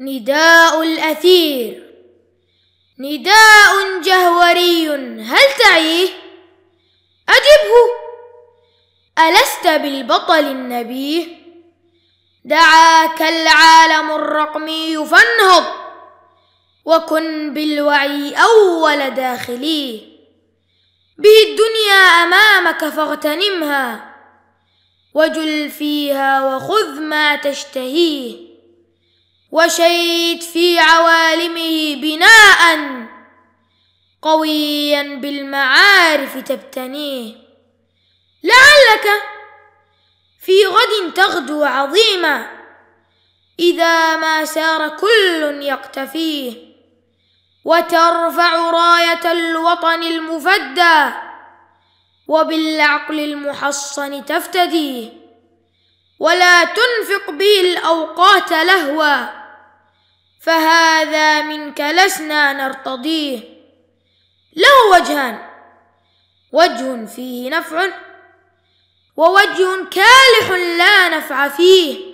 نداء الأثير. نداء جهوري هل تعيه؟ أجبه. ألست بالبطل النبيه؟ دعاك العالم الرقمي فانهض وكن بالوعي أول داخليه. به الدنيا أمامك فاغتنمها. وجل فيها وخذ ما تشتهيه. وشيد في عوالمه بناء قويا بالمعارف تبتنيه. لعلك في غد تغدو عظيما إذا ما سار كل يقتفيه. وترفع راية الوطن المفدى وبالعقل المحصن تفتديه. ولا تنفق به الأوقات لهوا فهذا منك لسنا نرتضيه. له وجهان وجه فيه نفع ووجه كالح لا نفع فيه.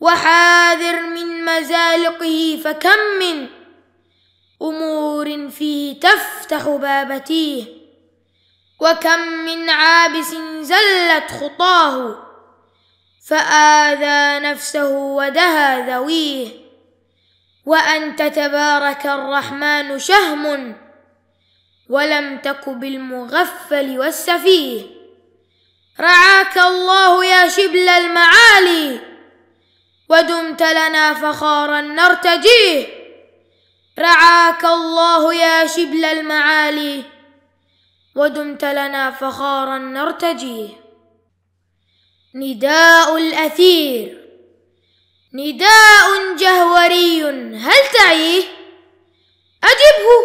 وحاذر من مزالقه فكم من أمور فيه تفتح بابتيه. وكم من عابس زلت خطاه فآذى نفسه ودها ذويه. وأنت تبارك الرحمن شهم ولم تك بالمغفل والسفيه. رعاك الله يا شبل المعالي ودمت لنا فخارا نرتجيه. رعاك الله يا شبل المعالي ودمت لنا فخارا نرتجيه. نداء الأثير. نداء جهوري هل تعيه؟ أجبه.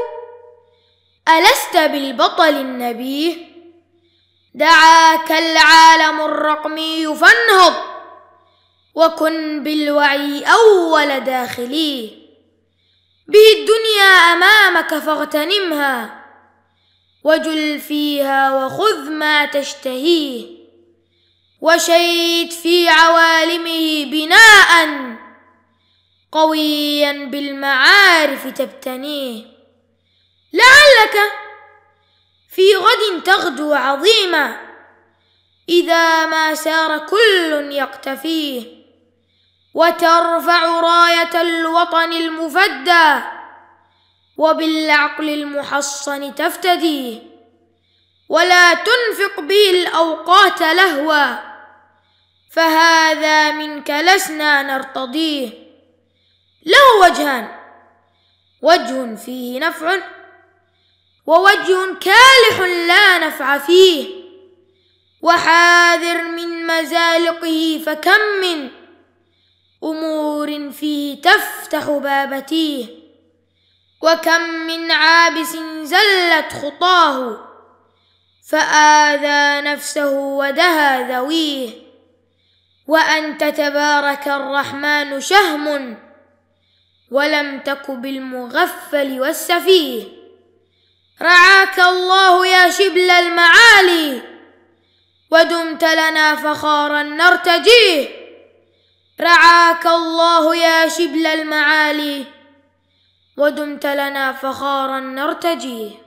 ألست بالبطل النبيه؟ دعاك العالم الرقمي فانهض وكن بالوعي أول داخليه. به الدنيا أمامك فاغتنمها وجل فيها وخذ ما تشتهيه. وشيد في عوالمه بناء قويا بالمعارف تبتنيه. لعلك في غد تغدو عظيما إذا ما سار كل يقتفيه. وترفع راية الوطن المفدى وبالعقل المحصن تفتديه. ولا تنفق به الأوقات لهوا فهذا منك لسنا نرتضيه. له وجهان وجه فيه نفع ووجه كالح لا نفع فيه. وحاذر من مزالقه فكم من أمور فيه تفتح بابتيه. وكم من عابس زلت خطاه فآذى نفسه ودها ذويه. وأنت تبارك الرحمن شهم ولم تك بالمغفل والسفيه. رعاك الله يا شبل المعالي ودمت لنا فخارا نرتجيه. رعاك الله يا شبل المعالي ودمت لنا فخارا نرتجيه.